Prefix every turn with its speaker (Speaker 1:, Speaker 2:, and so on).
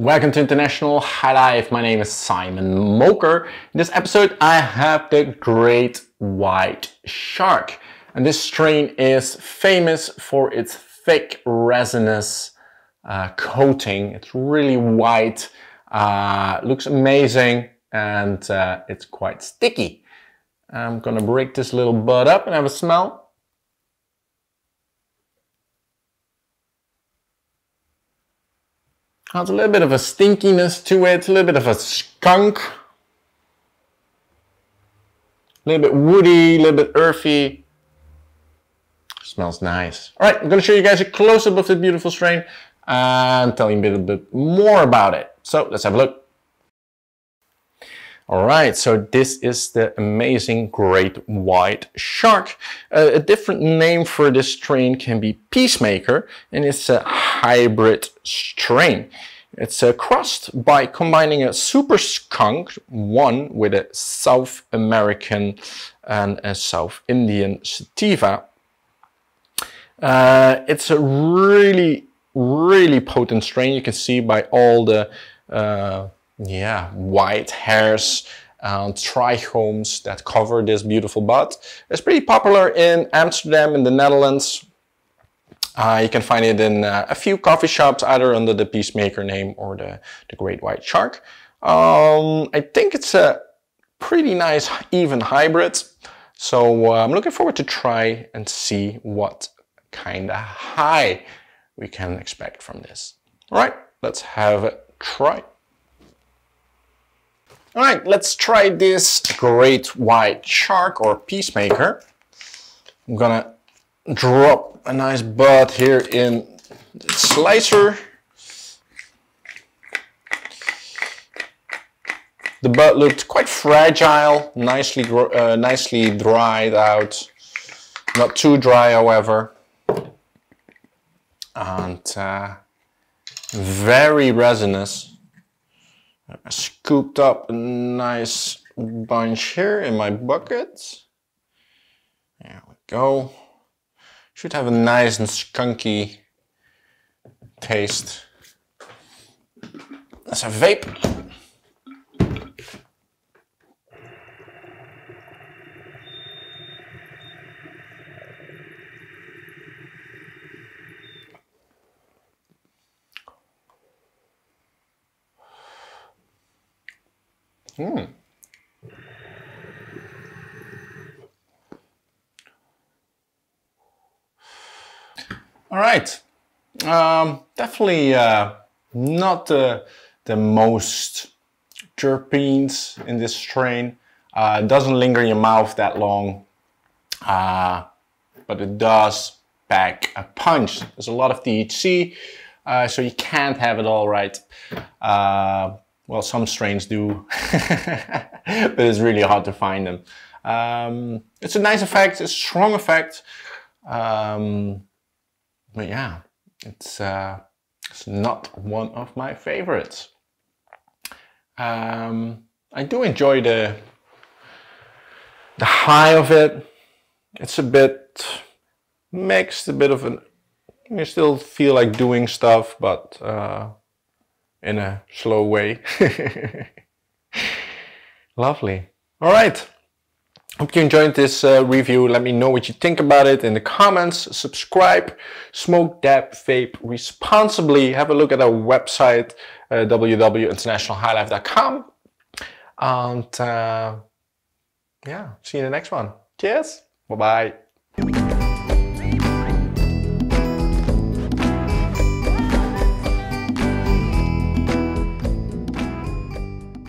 Speaker 1: Welcome to International Highlife. My name is Simon Moker. In this episode, I have the great white shark. And this strain is famous for its thick resinous uh, coating. It's really white, uh, looks amazing, and uh, it's quite sticky. I'm gonna break this little bud up and have a smell. Has a little bit of a stinkiness to it, a little bit of a skunk. A little bit woody, a little bit earthy. Smells nice. All right, I'm gonna show you guys a close-up of this beautiful strain and tell you a little bit more about it. So let's have a look. All right, so this is the amazing great white shark. Uh, a different name for this strain can be Peacemaker, and it's a hybrid strain. It's uh, crossed by combining a super skunk, one with a South American and a South Indian sativa. Uh, it's a really, really potent strain. You can see by all the uh, yeah, white hairs and trichomes that cover this beautiful bud. It's pretty popular in Amsterdam in the Netherlands. Uh, you can find it in uh, a few coffee shops, either under the Peacemaker name or the, the Great White Shark. Um, I think it's a pretty nice even hybrid. So uh, I'm looking forward to try and see what kind of high we can expect from this. All right, let's have a try. All right, let's try this great white shark or peacemaker. I'm gonna drop a nice bud here in the slicer. The bud looked quite fragile, nicely, uh, nicely dried out. Not too dry, however. And uh, very resinous. I scooped up a nice bunch here in my bucket. There we go. Should have a nice and skunky taste. That's a vape. Hmm. All right. Um, definitely uh, not the, the most terpenes in this strain. Uh, it doesn't linger in your mouth that long, uh, but it does pack a punch. There's a lot of THC, uh, so you can't have it all right. Well, some strains do, but it's really hard to find them. Um, it's a nice effect, it's a strong effect. Um, but yeah, it's, uh, it's not one of my favorites. Um, I do enjoy the, the high of it. It's a bit mixed, a bit of an, you still feel like doing stuff, but uh, in a slow way. Lovely. All right. Hope you enjoyed this uh, review. Let me know what you think about it in the comments. Subscribe, smoke dab vape responsibly. Have a look at our website, uh, www.internationalhighlife.com. And uh, yeah, see you in the next one. Cheers. Bye-bye.